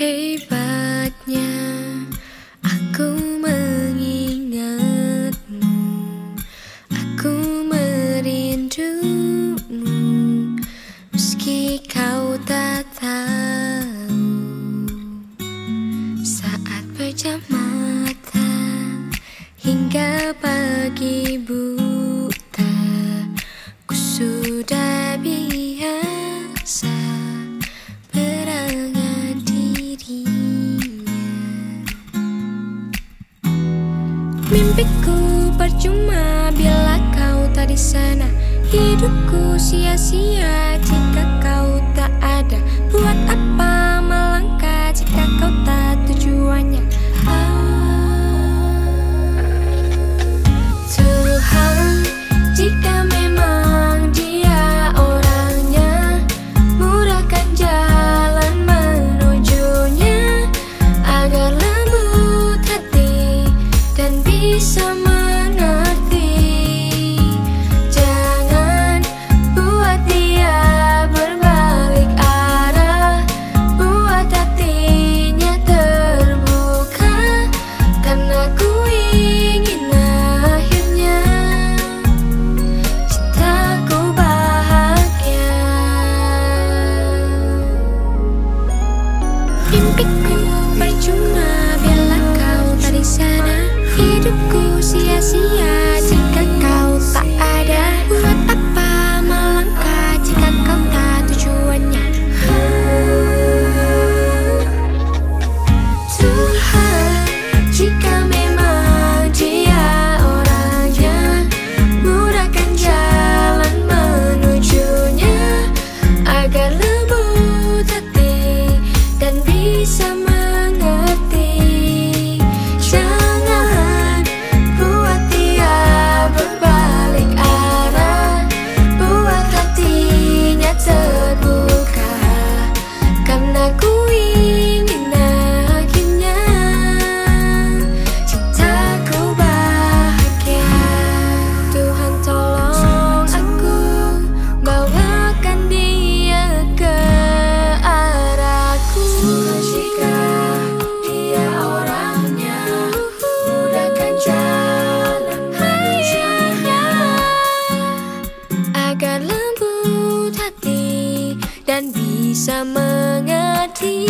hebatnya aku mengingatmu. Aku merindumu meski kau tak tahu. Saat pejam mata hingga pagi bu Mimpiku percuma bila kau tak di sana. Hidupku sia-sia jika kau tak ada. Buat apa? Cukup bisa mengerti.